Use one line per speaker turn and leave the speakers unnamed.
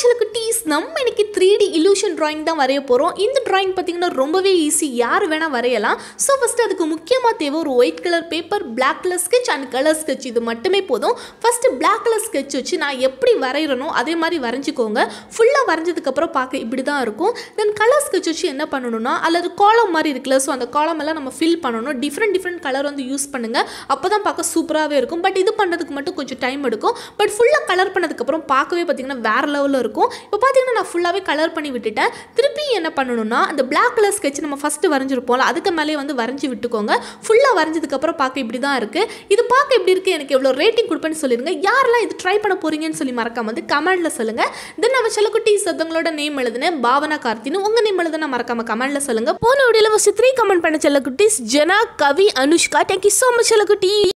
சில குட்டீஸ் நம்ம இன்னைக்கு த்ரீ டி இலூஷன் ட்ராயிங் தான் வரைய போகிறோம் இந்த ட்ராயிங் பார்த்தீங்கன்னா ரொம்பவே ஈஸி யார் வேணால் வரையலாம். ஸோ ஃபஸ்ட்டு அதுக்கு முக்கியமாக தேவை ஒரு white colour paper black colour sketch and colour sketch இது மட்டுமே போதும். ஃபஸ்ட்டு பிளாக் கலர் ஸ்கெட்ச் வச்சு நான் எப்படி வரைகிறனோ அதே மாதிரி வரைஞ்சிக்கோங்க. ஃபுல்லாக வரைஞ்சதுக்கப்புறம் பார்க்க இப்படி தான் இருக்கும். தென் கலர் ஸ்கெட்ச் வச்சு என்ன பண்ணணும்னா அல்லது காலம் மாதிரி இருக்குல்ல ஸோ அந்த காலம் எல்லாம் நம்ம ஃபில் பண்ணணும். டிஃப்ரெண்ட் டிஃப்ரெண்ட் கலர் வந்து யூஸ் பண்ணுங்கள் அப்போ தான் பார்க்க சூப்பராகவே இருக்கும். பட் இது பண்ணுறதுக்கு மட்டும் கொஞ்சம் டைம் எடுக்கும். பட் ஃபுல்லாக கலர் பண்ணதுக்கப்புறம் பார்க்கவே பார்த்தீங்கன்னா வேறு லெவலில் இருக்கும். இப்போ பார்த்தீங்கன்னா நான் ஃபுல்லாகவே கலர் பண்ணி விட்டுட்டேன். திருப்பி என்ன பண்ணணும்னா அந்த பிளாக் கலர் ஸ்கெட்ச் நம்ம ஃபஸ்ட்டு வரைஞ்சிருப்போம்ல அதுக்கு மேலே வந்து வரைஞ்சி விட்டுக்கோங்க. ஃபுல்லாக வரைஞ்சதுக்கப்புறம் பார்க்க இப்படி தான் இருக்குது இது பார்க்க எப்படி இருக்குது எனக்கு எவ்வளோ ரேட்டிங் கொடுப்பேன்னு சொல்லிடுங்க யாரெல்லாம் இது ட்ரை பண்ண போகிறீங்கன்னு சொல்லி மறக்காம வந்து கமெண்ட்டில் சொல்லுங்கள் தென் நம்ம செல்லக்குட்டி சத்தங்களோட நேம் எழுதுனேன் பாவனா கார்த்தின்னு. உங்கள் நேம் எழுதுனா மறக்காம கமெண்ட்டில் சொல்லுங்கள் போன வீடியோவில் ஃபஸ்ட்டு த்ரீ கமெண்ட் பண்ண செல்லக்குட்டிஸ் Jena Kavi Anushka. Thank you so much செல்லக்குட்டி.